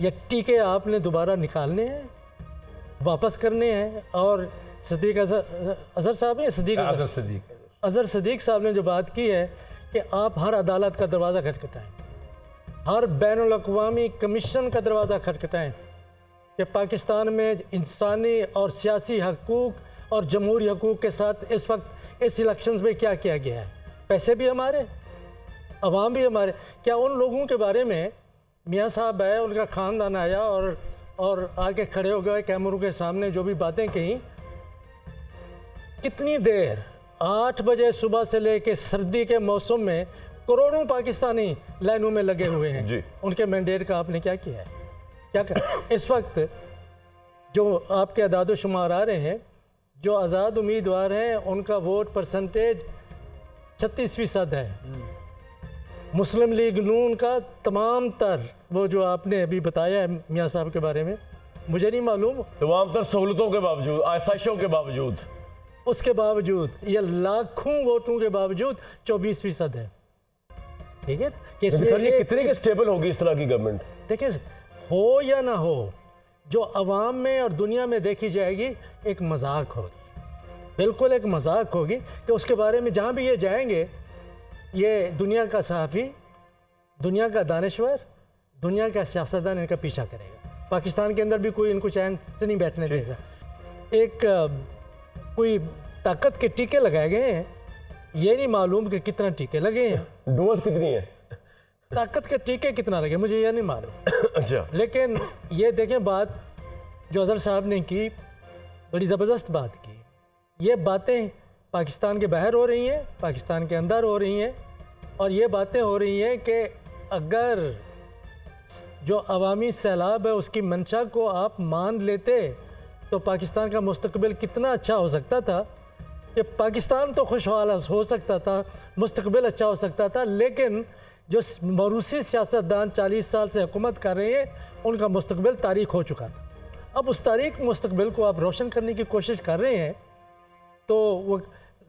ये टीके आपने दोबारा निकालने हैं वापस करने हैं और सदीक अजहर अजहर साहब हैं सदीक अजहर? सदीक। अजहर सदीक साहब ने जो बात की है कि आप हर अदालत का दरवाज़ा खटखटाएँ हर बैन अवी कमीशन का दरवाज़ा खटखटाएँ कि पाकिस्तान में इंसानी और सियासी हकूक़ और जमहूरी हकूक़ के साथ इस वक्त इस इलेक्शंस में क्या किया गया है? पैसे भी हमारे अवाम भी हमारे क्या उन लोगों के बारे में मियाँ साहब आए उनका ख़ानदान आया और और आके खड़े हो गए कैमरों के सामने जो भी बातें कहीं। कितनी देर? आठ बजे सुबह से लेके सर्दी के मौसम में करोड़ों पाकिस्तानी लाइनों में लगे हुए हैं। जी। उनके मैंडेट का आपने क्या किया है? क्या कर? इस वक्त जो आपके अदाद शुमार आ रहे हैं जो आज़ाद उम्मीदवार हैं उनका वोट परसेंटेज छत्तीस फ़ीसद है। मुस्लिम लीग नून का तमाम तर वो जो आपने अभी बताया है मियाँ साहब के बारे में मुझे नहीं मालूम। तमाम तर सहूलतों के बावजूद आसाइशों के बावजूद। उसके बावजूद ये लाखों वोटों के बावजूद चौबीस फ़ीसद है। ठीक है? कि सर ये कितने के स्टेबल होगी इस तरह की गवर्नमेंट देखिए हो या ना हो जो अवाम में और दुनिया में देखी जाएगी एक मज़ाक होगी। बिल्कुल एक मज़ाक होगी कि उसके बारे में जहाँ भी ये जाएँगे ये दुनिया का सहाफ़ी दुनिया का दानश्वर दुनिया का सियासतदान इनका पीछा करेगा। पाकिस्तान के अंदर भी कोई इनको चैन से नहीं बैठने देगा। एक कोई ताकत के टीके लगाए गए हैं ये नहीं मालूम कि कितना टीके लगे हैं। डोज कितनी है? ताकत के टीके कितना लगे मुझे यह नहीं मालूम। अच्छा। लेकिन ये देखें बात जो अजहर साहब ने की बड़ी ज़बरदस्त बात की। ये बातें पाकिस्तान के बाहर हो रही हैं पाकिस्तान के अंदर हो रही हैं। और ये बातें हो रही हैं कि अगर जो अवामी सैलाब है, उसकी मंशा को आप मान लेते तो पाकिस्तान का मुस्तकबिल कितना अच्छा हो सकता था? कि पाकिस्तान तो खुशहाल हो सकता था, मुस्तकबिल अच्छा हो सकता था, लेकिन जो मरूसी सियासतदान चालीस साल से हुकूमत कर रहे हैं, उनका मुस्तकबिल तारीख हो चुका था। अब उस तारीख मुस्तकबिल को आप रोशन करने की कोशिश कर रहे हैं तो वो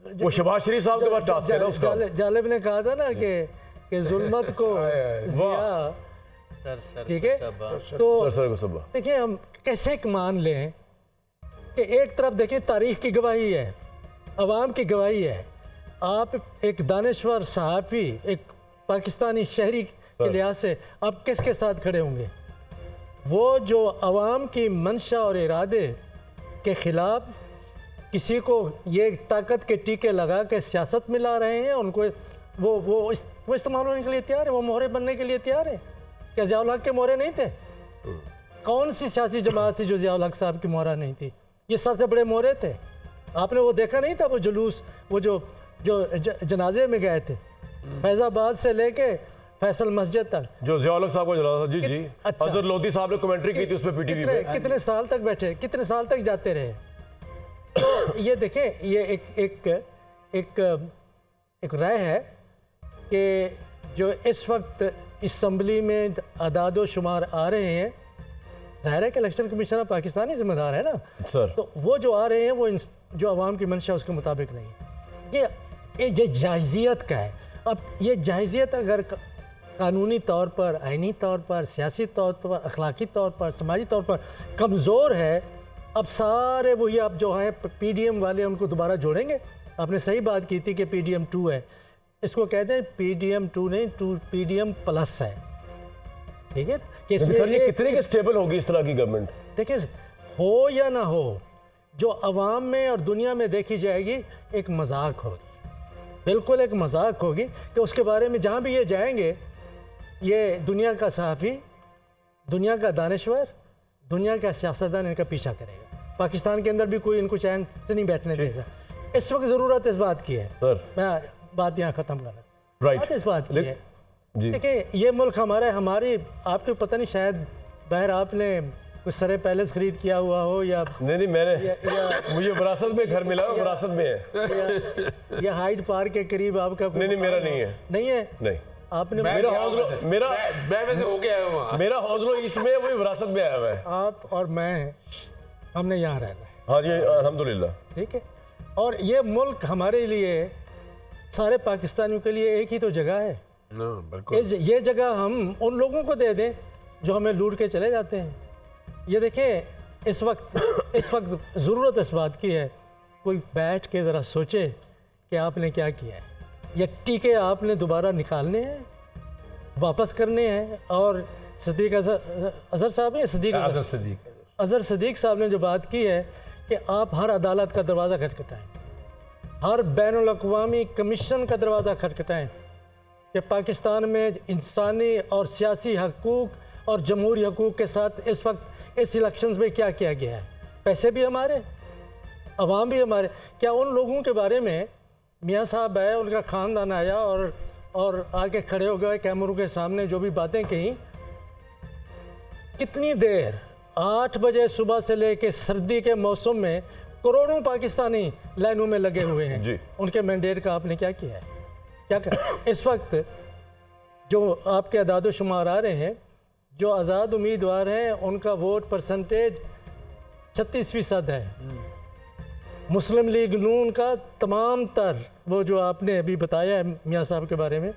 वो शबाज शरीफ साहब के बाद टास्क है ना उसका जालिब ने कहा था ना कि कि जुल्मत को जिया। सर सर ठीक है? तो सर सर को सब। देखिए हम कैसे एक मान लें कि एक तरफ़ देखें तारीख की गवाही है अवाम की गवाही है। आप एक दानश्वर सहाफ़ी एक पाकिस्तानी शहरी के लिहाज से आप किसके साथ खड़े होंगे? वो जो अवाम की मंशा और इरादे के ख़िलाफ़ किसी को ये ताकत के टीके लगा के सियासत में ला रहे हैं उनको वो वो इस, वो इस्तेमाल होने के लिए तैयार है वो मोहरे बनने के लिए तैयार है। क्या ज़ियाउल हक के मोहरे नहीं थे? कौन सी सियासी जमात थी जो ज़ियाउल हक साहब की मोहरा नहीं थी? ये सबसे बड़े मोहरे थे। आपने वो देखा नहीं था वो जुलूस वो जो जो ज, जनाजे में गए थे? फैज़ाबाद से लेके फैसल मस्जिद तक। जो जियाउल साहब को था जी जी। अच्छा। हज़रत लोधी साहब ने कमेंट्री की थी उसमें पीटीवी कितने कितने साल तक बैठे कितने साल तक जाते रहे? ये देखें ये एक एक एक एक राय है कि जो इस वक्त इसम्बली में अदाद शुमार आ रहे हैं ज़ाहिर है कि इलेक्शन कमीशन ऑफ़ पाकिस्तान ही जिम्मेदार है ना? सर। तो वो जो आ रहे हैं वो जो आवाम की मंशा उसके मुताबिक नहीं ये ये ये जायजियत का है। अब ये जायजियत अगर कानूनी तौर पर आइनी तौर पर सियासी तौर पर अखलाकी तौर पर समाजी तौर पर कमज़ोर है अब सारे वही आप जो हैं पी डी एम वाले उनको दोबारा जोड़ेंगे। आपने सही बात की थी कि पी डी एम टू है। इसको कहते हैं पी डी एम टू नहीं two P D M plus है। ठीक है? कि इसमें सर ये कितने के स्टेबल होगी इस तरह की गवर्नमेंट देखिए हो या ना हो जो अवाम में और दुनिया में देखी जाएगी एक मज़ाक होगी। बिल्कुल एक मज़ाक होगी कि उसके बारे में जहाँ भी ये जाएँगे ये दुनिया का सहाफ़ी दुनिया का दानश्वर दुनिया का सियासतदान इनका पीछा करेगा। पाकिस्तान के अंदर भी कोई इनको चैन से नहीं बैठने देगा। इस वक्त ज़रूरत इस बात की है। सर। मैं बात यहाँ ख़त्म कर रहा हूँ। राइट बात इस बात की है। देखिए ये मुल्क हमारा है हमारी आपको पता नहीं शायद बाहर आपने कुछ सरे पैलेस खरीद किया हुआ हो या नहीं नहीं मैंने या, या, मुझे विरासत में घर मिला है, विरासत में है। या, या हाइड पार्क के करीब आपका नहीं नहीं मेरा नहीं है। नहीं है? नहीं। आपने मेरा गया हूँ हौसला-। मेरा- मैं- वैसे होके आया हूँ वहाँ। मेरा हौसलो इसमें वही विरासत में आया हुआ है। आप और मैं हमने यहाँ रहना है। हाँ जी अल्हम्दुलिल्लाह। ठीक है? और ये मुल्क हमारे लिए सारे पाकिस्तानियों के लिए एक ही तो जगह है। हाँ, बिल्कुल। ये जगह हम उन लोगों को दे दें जो हमें लूट के चले जाते हैं। ये देखें इस वक्त इस वक्त ज़रूरत इस बात की है कोई बैठ के ज़रा सोचे कि आपने क्या किया है। ये टीके आपने दोबारा निकालने हैं वापस करने हैं और सदीक अजहर अजहर साहब हैं सदीक अजहर सदीक। अजहर सदीक साहब ने जो बात की है कि आप हर अदालत का दरवाज़ा खटखटाएँ, हर बैन अवी कमीशन का दरवाज़ा खटखटाएँ कि पाकिस्तान में इंसानी और सियासी हकूक़ और जमहूरी हकूक़ के साथ इस वक्त इस इलेक्शन में क्या किया गया है? पैसे भी हमारे, अवाम भी हमारे। क्या उन लोगों के बारे में मियाँ साहब आए, उनका ख़ानदान आया और और आके खड़े हो गए, कैमरों के सामने जो भी बातें कहीं? कितनी देर आठ बजे सुबह से लेके सर्दी के मौसम में करोड़ों पाकिस्तानी लाइनों में लगे हुए हैं। जी। उनके मैंडेट का आपने क्या किया है? क्या कर इस वक्त जो आपके अदाद शुमार आ रहे हैं जो आज़ाद उम्मीदवार हैं उनका वोट परसेंटेज छत्तीस फ़ीसद है। मुस्लिम लीग नून का तमाम तर वो जो आपने अभी बताया है मियाँ साहब के बारे में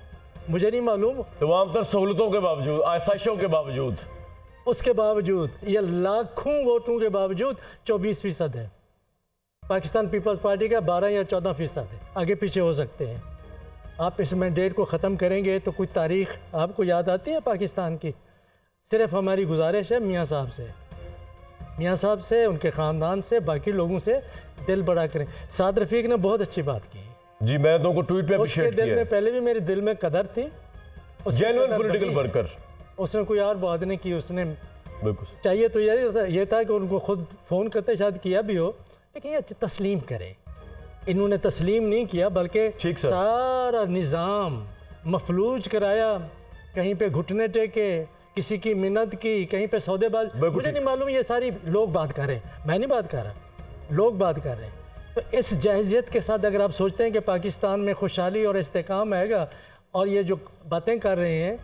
मुझे नहीं मालूम। तमाम तर सहूलतों के बावजूद आसाइशों के बावजूद। उसके बावजूद ये लाखों वोटों के बावजूद चौबीस फ़ीसद है। पाकिस्तान पीपल्स पार्टी का बारह या चौदह फ़ीसद है। आगे पीछे हो सकते हैं। आप इस मैंडेट को ख़त्म करेंगे तो कुछ तारीख आपको याद आती है पाकिस्तान की? सिर्फ़ हमारी गुजारिश है मियाँ साहब से। मियाँ साहब से उनके ख़ानदान से बाकी लोगों से दिल बड़ा करें। साद रफ़ीक ने बहुत अच्छी बात की। जी मैंने तो उनको ट्वीट पे उसके दिल में पहले भी मेरे दिल में कदर थी। पॉलिटिकल वर्कर उसने कोई और बात नहीं की उसने। बिल्कुल चाहिए तो ये ये था कि उनको खुद फ़ोन करते शायद किया भी हो लेकिन ये तस्लीम करे। इन्होंने तस्लीम नहीं किया बल्कि सारा। निज़ाम मफलूज कराया कहीं पे घुटने टेके किसी की मिन्नत की कहीं पे सौदेबाज मुझे नहीं मालूम ये सारी लोग बात कर रहे हैं। मैं नहीं बात कर रहा। लोग बात कर रहे हैं। तो इस जहजियत के साथ अगर आप सोचते हैं कि पाकिस्तान में खुशहाली और इस्तेकाम आएगा और ये जो बातें कर रहे हैं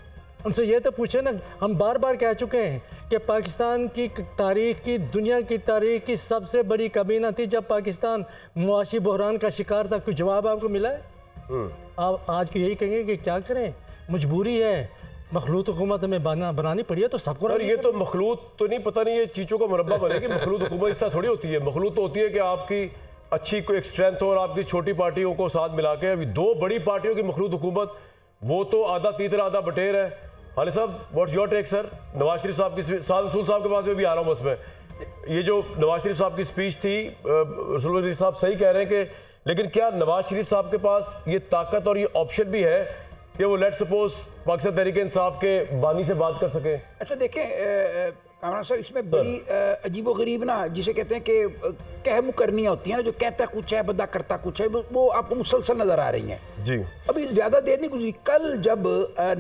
उनसे ये तो पूछे ना हम बार बार कह चुके हैं कि पाकिस्तान की तारीख की दुनिया की तारीख की सबसे बड़ी कबीना थी जब पाकिस्तान मुआशी बहरान का शिकार था। कुछ जवाब आपको मिला है? हम्म। आप आज को यही कहेंगे कि क्या करें? मजबूरी है। मखलूत हुकूमत हमें बना बनानी पड़ी है तो सबको ये करें। तो मखलूत तो नहीं पता नहीं ये चीज़ों का मुरब्बा बनेगी मखलूत हुकूमत इस तरह थोड़ी होती है। मखलूत तो होती है कि आपकी अच्छी कोई स्ट्रेंथ हो और आपकी छोटी पार्टियों को साथ मिला के अभी दो बड़ी पार्टियों की मखलूत हुकूमत वो तो आधा तीतर आधा बटेर है। हाली साहब what's your take sir Nawaz Sharif साहब की साल रसूल साहब के पास में भी आ रहा हूँ बस में। ये जो नवाज़ शरीफ साहब की स्पीच थी रसूल साहब सही कह रहे हैं कि, लेकिन क्या नवाज़ शरीफ साहब के पास ये ताकत और ये ऑप्शन भी है कि वो लेट सपोज़ पाकिस्तान तहरीक इंसाफ के बानी से बात कर सके? अच्छा देखें कामरान साहब इसमें बड़ी अजीब गरीब ना जिसे कहते हैं कि कह मुकरनियाँ होती हैं ना जो कहता कुछ है बंदा करता कुछ है वो- आपको मुसलसल नज़र आ रही हैं। जी। अभी ज़्यादा देर नहीं गुजरी कल जब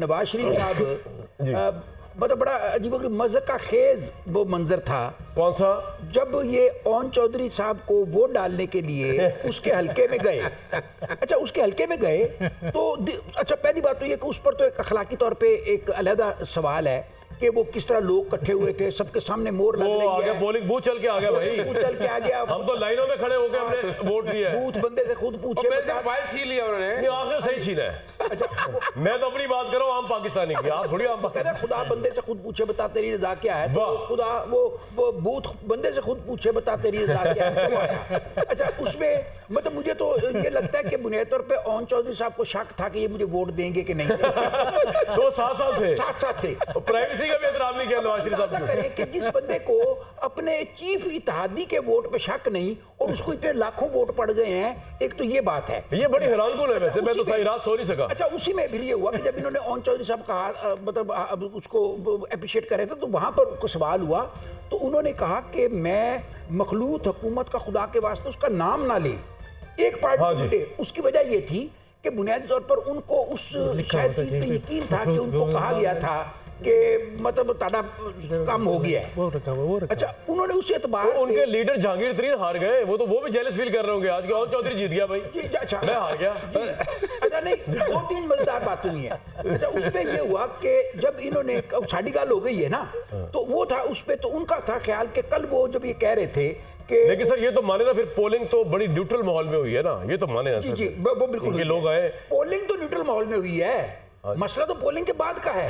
नवाज़ शरीफ साहब मतलब बड़ा अजीब गरीब मज़े का खेज वो मंजर था। कौन सा? जब ये ओन चौधरी साहब को वोट डालने के लिए उसके हलके में गए। अच्छा उसके हलके में गए तो अच्छा पहली बात तो ये कि उस पर तो एक अखलाकी तौर पे एक अलहदा सवाल है। कि वो किस तरह लोग इकट्ठे हुए थे सबके सामने मोर लग रही है। पोलिंग बूथ चल के आ गया भाई। वो चल के आ गया। हम तो लाइनों में खड़े होकर हमने वोट दिया है। बूथ बंदे से खुद पूछे मोबाइल छीन लिया उन्होंने। नहीं, आपसे सही छीना है। मैं तो अपनी बात कर रहा हूँ आम पाकिस्तानी की। आप थोड़ी आम पाकिस्तानी है, खुदा बंदे से खुद पूछे बता तेरी रजा क्या है? तो खुदा वो वो बूथ बंदे से खुद पूछे बता तेरी रजा क्या है? तो अच्छा उसमें मतलब मुझे तो ये लगता है कि बुनियादी तौर पे ओन चौधरी साहब को शक था कि ये मुझे वोट देंगे कि नहीं तो वो साथ साथ थे। साथ साथ थे। प्राइवेसी का भी एहतराम नहीं किया नवाज़ शरीफ साहब। करें कि जिस बंदे को अपने चीफ इतिहादी के वोट पे शक नहीं और उसको इतने लाखों वोट पड़ गए हैं एक तो ये बात है। ये बड़ी हैरान कौन है वैसे? मैं तो सही रात सो नहीं सका अच्छा उसी में फिर ये हुआ कि जब इन्होंने ओन चौधरी साहब कहा मतलब उसको अप्रिशिएट करे थे तो वहाँ पर उनको सवाल हुआ। तो उन्होंने कहा कि मैं मखलूत हुकूमत का खुदा के वास्ते उसका नाम ना ले। एक पार्टी हाँ उसकी वजह यह थी कि बुनियादी तौर पर उनको उस शायद पे। यकीन था कि उनको कहा गया था। कि मतलब ताड़ा कम हो गया है। वो रखा हुआ वो रखा अच्छा उन्होंने उस एतबार उनके लीडर जहांगीर तरीन हार गए वो तो वो भी जेलस फील कर रहे होंगे आज के और चौधरी जीत गया भाई। जी, अच्छा। मैं हार गया। अच्छा नहीं दो तीन मज़ेदार बातें हुई है। अच्छा उसपे ये हुआ कि जब इन्होंने साड़ी गाल हो गई है ना तो वो था उसपे तो उनका था ख्याल कि कल वो जब ये कह रहे थे कि लेकिन सर ये तो माने ना फिर पोलिंग तो बड़ी न्यूट्रल माहौल में हुई है ना ये तो माने ना जी जी वो बिल्कुल लोग आए। पोलिंग तो न्यूट्रल माहौल में हुई है। मसला तो पोलिंग के बाद का है।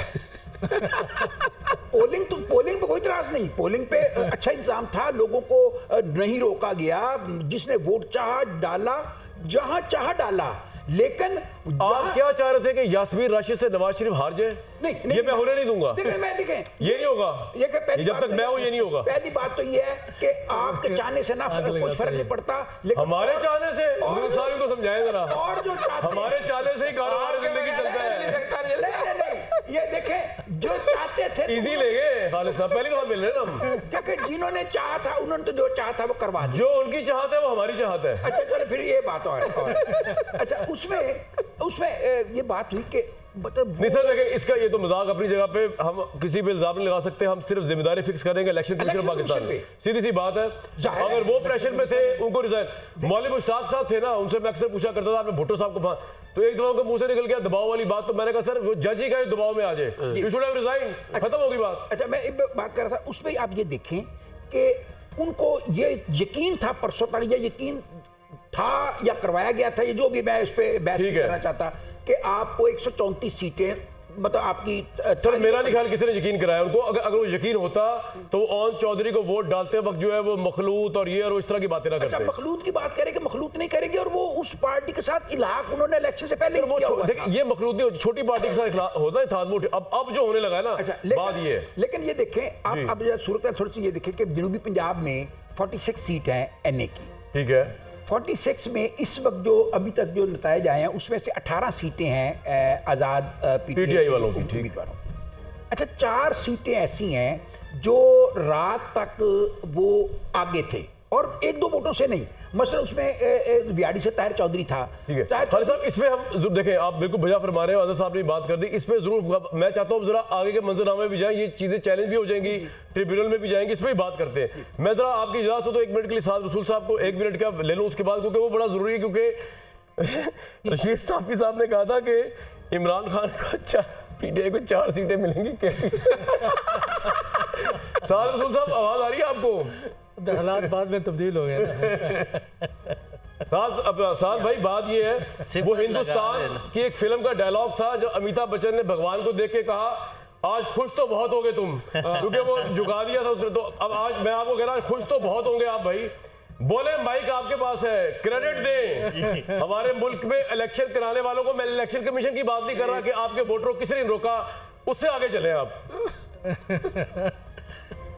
पोलिंग तो पोलिंग पे कोई इतराज नहीं। पोलिंग पे अच्छा इंतज़ाम था। लोगों को नहीं रोका गया। जिसने वोट चाह डाला। जहाँ चाहा डाला। लेकिन आप क्या चाह रहे थे कि यासमीन राशि से नवाज़ शरीफ हार जाए? नहीं, नहीं ये मैं होने नहीं दूँगा। देखें मैं देखें। ये नहीं होगा। ये पहली जब तक तो मैं हूँ ये नहीं होगा। पहली बात तो ये है कि आपके चाहने से ना कुछ फ़र्क नहीं पड़ता। लेकिन हमारे चाहने से। को समझाएँ जरा। और जो हमारे चाहने से ही कारोबार आपके ज़िंदगी बगैर चलता नहीं है सकता नहीं नहीं, नहीं, नहीं, ये देखें जो चाहते थे इजी लेंगे खालिद साहब पहली दफ़ा मिल रहे हैं हम। क्योंकि जिन्होंने चाहा था उन्होंने तो जो चाहा था वो करवा दिया। जो उनकी चाहत है वो हमारी चाहत है। अच्छा चलो फिर ये बात और, और अच्छा उसमें उसमें ये बात हुई कि मतलब सर इसका ये तो मज़ाक अपनी जगह पे हम किसी पे इल्ज़ाम नहीं लगा सकते हम सिर्फ़ ज़िम्मेदारी फिक्स करेंगे इलेक्शन कमीशन पाकिस्तान में। सीधी सी बात है अगर वो प्रेशर में थे उनको रिजाइन मौली मुश्ताक साहब थे ना उनसे मैं अक्सर पूछा करता था आपने भुट्टो साहब को तो एक दफ़ा उनके मुँह से निकल गया दबाव वाली बात तो मैंने कहा सर वो जज ही का दबाव में आ जाए। यू शुड हैव रिजाइन खत्म होगी बात। अच्छा मैं बात कर रहा था उसमें आप ये देखें कि उनको ये यकीन था परसों तक ये यकीन था या करवाया गया था ये जो भी मैं इस पे बहस। करना चाहता कि आपको 134 सीटें मतलब आपकी सर मेरा नहीं ख्याल किसी ने यकीन कराया। उनको अगर अगर वो यकीन होता तो ओन चौधरी को वोट डालते वक्त जो है वो मखलूत और ये और इस तरह की बातें ना अच्छा करते। मखलूत की बात करें कि मखलूत नहीं करेगी और वो उस पार्टी के साथ इलाक उन्होंने इलेक्शन से पहले वो देख ये मखलूत नहीं होती, छोटी पार्टी के साथ होता है था वो अब अब जो होने लगा है ना अच्छा बात ये लेकिन ये देखें आप अब सूरत थोड़ी सी ये देखें कि जनूबी पंजाब में 46 सीट हैं एनए की। ठीक है। 46 में इस वक्त जो अभी तक जो नतज आए हैं उसमें से 18 सीटें हैं आज़ाद पीटीआई वालों की, उम्मीदवारों अच्छा चार सीटें ऐसी हैं जो रात तक वो आगे थे और एक दो वोटों से नहीं मसलन उसमें वियाड़ी से ताहिर चौधरी था। ठीक है। ताहिर साहब इसमें हम ज़रूर देखें आप बिल्कुल बजा फरमा रहे हो आज़म साहब ने बात कर दी। इसमें ज़रूर मैं चाहता हूँ जरा आगे के मंजरनामे भी जाएँ ये चीज़ें चैलेंज भी हो जाएँगी ट्रिब्यूनल में भी जाएँगे इस पर भी बात करते हैं। मैं जरा आपकी इजाज़त हो तो एक मिनट के लिए साथ रसूल साहब को एक मिनट का ले लूँ उसके बाद क्योंकि वो बड़ा ज़रूरी है क्योंकि रशीद साफी साहब ने कहा था कि इमरान खान को अच्छा पीटीआई को चार सीटें मिलेंगी कैसी? साथ रसूल साहब आवाज़ आ रही है आपको? हालात बाद में तब्दील हो गए साज अब साज भाई बात ये है वो हिंदुस्तान की एक फ़िल्म का डायलॉग था जब अमिताभ बच्चन ने भगवान को देख के कहा आज खुश तो बहुत होगे तुम। क्योंकि वो झुका दिया था उसने तो अब आज मैं आपको कह रहा हूँ, खुश तो बहुत होंगे आप भाई। बोले माइक आपके पास है क्रेडिट दें। हमारे मुल्क में इलेक्शन कराने वालों को मैं इलेक्शन कमीशन की बात नहीं कर रहा कि आपके वोटरों को किसी रोका उससे आगे चले आप।